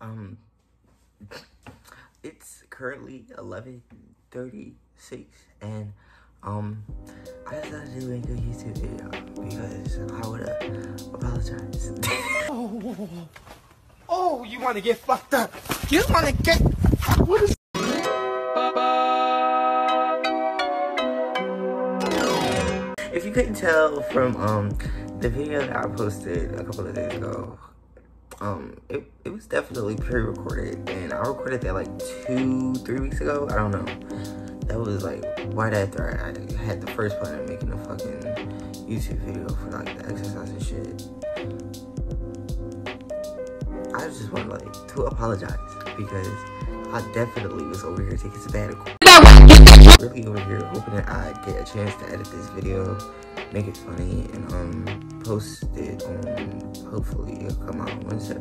Um, it's currently eleven thirty six, and um, I decided to make a YouTube video because I wanna apologize. Oh, oh, you want to get fucked up? You want to get? What is? if you couldn't tell from um the video that I posted a couple of days ago, um it, it was definitely pre-recorded and I recorded that like two, three weeks ago. I don't know. That was like right after I, I had the first plan of making a fucking YouTube video for like the exercise and shit. I just want like to apologize because I definitely was over here taking sabbatical. Really over here hoping that I get a chance to edit this video, make it funny, and um post it on hopefully it'll come out on Wednesday.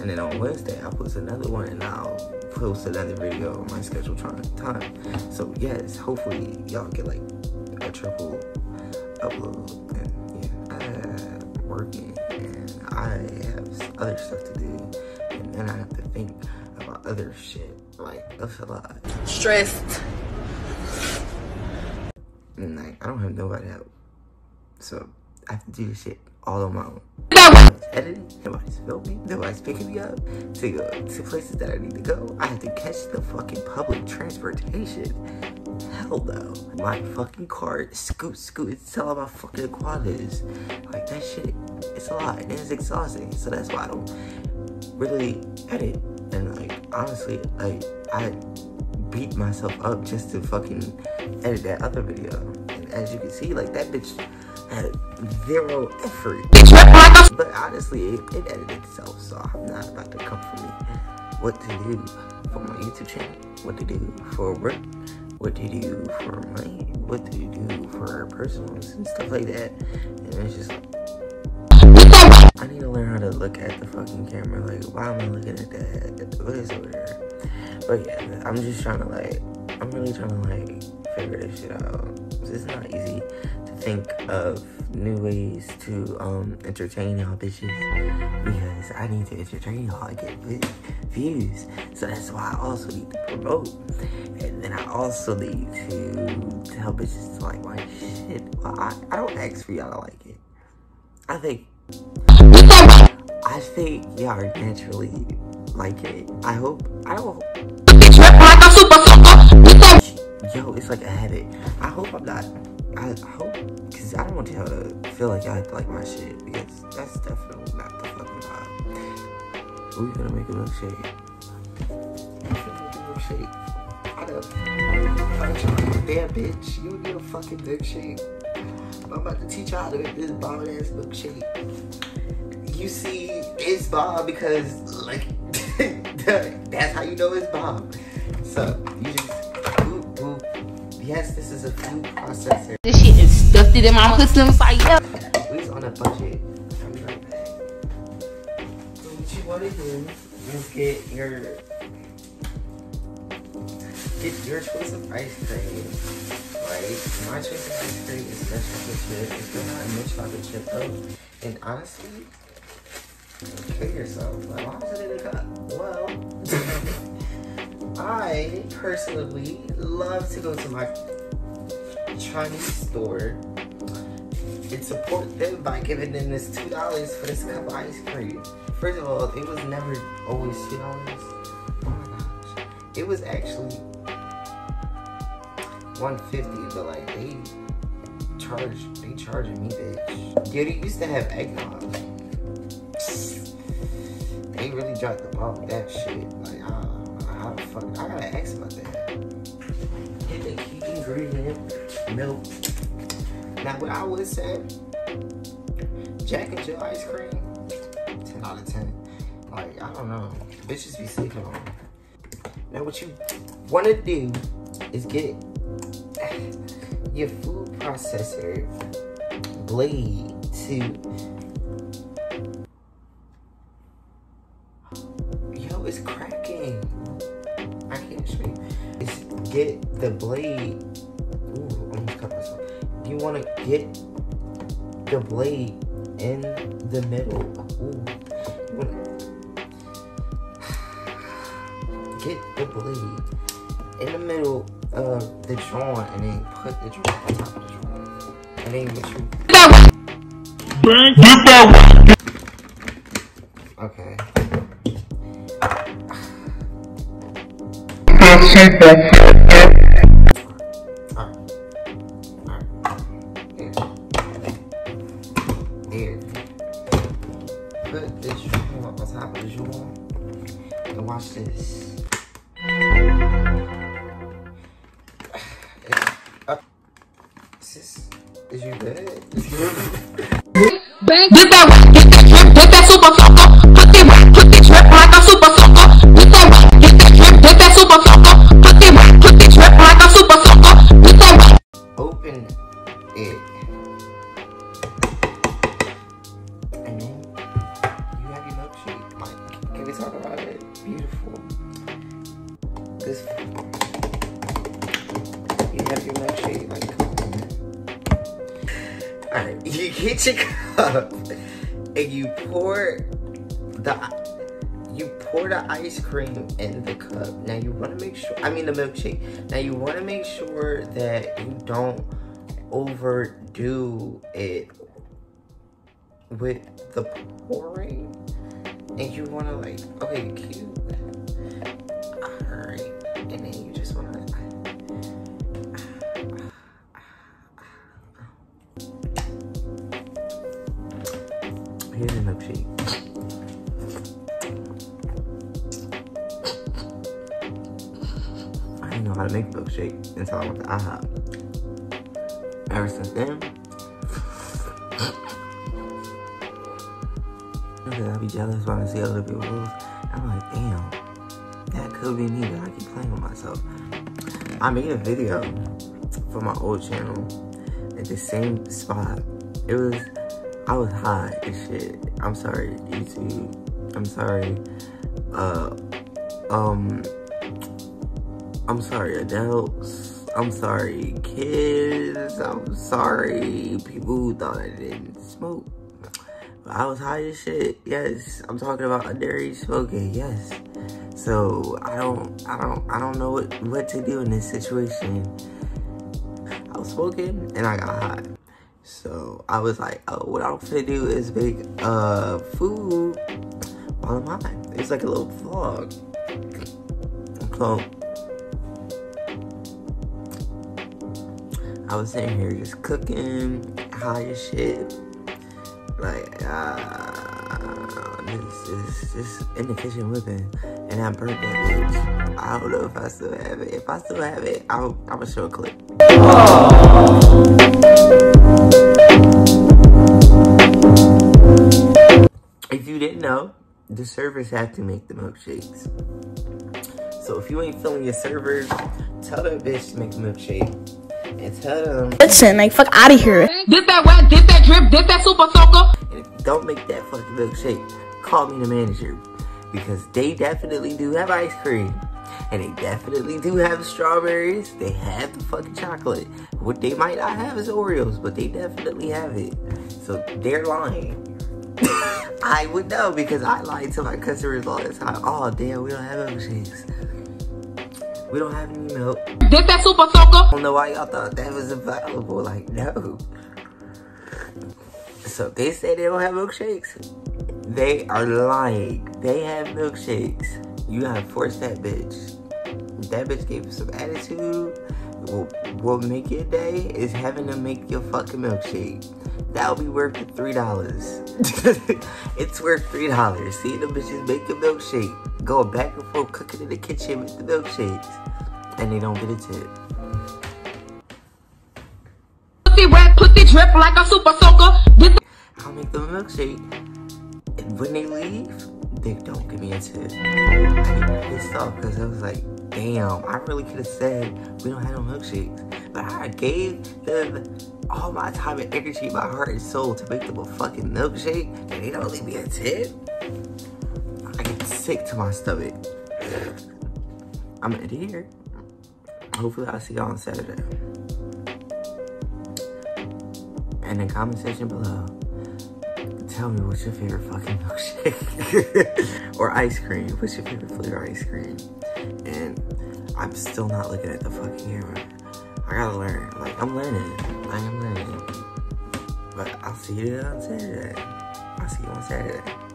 And then on Wednesday I'll post another one and I'll post another video on my scheduled time. So yes, hopefully y'all get like a triple upload and yeah, I'm working and I have other stuff to do and then I have to think about other shit. Like that's a lot. Stressed. And like I don't have nobody help. So I have to do this shit all on my own. Nobody's editing, nobody's filming, nobody's picking me up to go to places that I need to go. I have to catch the fucking public transportation. Hell no. My fucking car scoot scoot it's all my fucking quad is. Like that shit, it's a lot and it's exhausting. So that's why I don't really edit. And like honestly, like I beat myself up just to fucking edit that other video. As you can see, like that bitch had zero effort. But honestly, it, it edited itself, so I'm not about to come for me. What to do for my YouTube channel, what to do for work, what to do for money, what to do for personals and stuff like that. And it's just like, I need to learn how to look at the fucking camera. Like, why am I looking at that? What is over there? But yeah, I'm just trying to like, I'm really trying to like figure this shit out. It's not easy to think of new ways to um entertain y'all bitches because I need to entertain y'all and get vi- views. So that's why I also need to promote, and then I also need to tell bitches to like my shit. Well, I, I don't ask for y'all to like it. I think I think y'all are naturally like it. I hope. I don't. Yo, it's like a habit. I hope I'm not. I hope, because I don't want y'all to feel like y'all like my shit, because that's definitely not the fucking vibe. We're gonna make a milkshake. Milkshake. I know. Damn, bitch. You need a fucking milkshake. I'm about to teach y'all how to make this bomb ass milkshake. You see, it's bomb because, like, that's how you know it's bomb. So, you just. Yes, this is a food processor. This shit is stuffed it in my pussy inside. Yeah. We's on a budget. I'll be right back. So what you want to do is get your get your choice of ice cream, right? My choice of ice cream is milk chocolate chip. It's not milk chocolate chip though. And honestly, kill yourself. Like, why is it in a cup? Well, I personally love to go to my Chinese store and support them by giving them this two dollars for this cup of ice cream. First of all, it was never always two dollars. Oh my gosh, it was actually one fifty, but like they charge, they charging me, bitch. Yeah, they used to have eggnog. They really dropped the ball with that shit. Like, I don't know how the fuck. I gotta ask about that. Get the key ingredient, milk. Now, what I would say, Jack and Jill ice cream, 10 out of 10. Like, I don't know. Bitches be sleeping on. Now, what you want to do is get your food processor blade to. The blade. Ooh, almost cut myself. You want to get the blade in the middle. Ooh. You wanna- get the blade in the middle of the drawing and then put the drawing on top of the drawing. And then what you Okay. Alright. Is you you Bang. Get that work, get that drip, get that super soaker. Put work, put the drip like a super soaker. Get that get that drip, that super soaker. Put work, put the drip like a super soaker. Get that open it. And then you have your milkshake. Can we talk about it? Beautiful. This. You have your milkshake. Like, get your cup and you pour the you pour the ice cream in the cup. Now you want to make sure, I mean the milkshake. Now you want to make sure that you don't overdo it with the pouring. And you want to like, okay, cute. Make milkshake until I went to IHOP. Ever since then, I'll be jealous when I see other people's. I'm like, damn, that could be me, but I keep playing with myself. I made a video for my old channel at the same spot. It was, I was high as shit. I'm sorry, YouTube. I'm sorry. Uh, um, I'm sorry, adults. I'm sorry, kids. I'm sorry, people who thought I didn't smoke. I was high as shit. Yes, I'm talking about underage smoking. Yes. So I don't, I don't, I don't know what what to do in this situation. I was smoking and I got high. So I was like, oh, what I'm gonna do is make uh food while I'm high. It's like a little vlog. So I was sitting here just cooking, high as shit. Like, uh, this is just in the kitchen whipping, and I burnt that bitch. I don't know if I still have it. If I still have it, I'll, gonna show a clip. If you didn't know, the servers have to make the milkshakes. So if you ain't feeling your servers, tell that bitch to make a milkshake. And tell them, Listen, like, fuck out of here. Get that wet, get that drip, get that super soaker. and if you don't make that fucking milkshake, call me the manager. Because they definitely do have ice cream. And they definitely do have strawberries. They have the fucking chocolate. What they might not have is Oreos, but they definitely have it. So they're lying. I would know because I lie to my customers all the time. Oh damn, we don't have milkshakes. We don't have any milk. Get that super soaker. I don't know why y'all thought that was available. Like, no. So they say they don't have milkshakes. They are lying. They have milkshakes. You have forced that bitch. That bitch gave you some attitude. What will make your day is having to make your fucking milkshake. That'll be worth three dollars. it's worth three dollars. See the bitches make a milkshake, going back and forth cooking in the kitchen with the milkshakes, and they don't get a tip. Wet, put drip like a super soaker. I'll make them a milkshake. And when they leave, they don't give me a tip. I get pissed off because I was like, damn, I really could have said we don't have no milkshakes. But I gave them all my time and energy, my heart and soul to make them a fucking milkshake, and they don't leave me a tip. I get sick to my stomach. I'm an here. Hopefully I'll see y'all on Saturday. And in the comment section below, tell me what's your favorite fucking milkshake or ice cream. What's your favorite flavor ice cream? And I'm still not looking at the fucking camera. I gotta learn. Like, I'm learning. I am But I'll see you on Saturday. I'll see you on Saturday.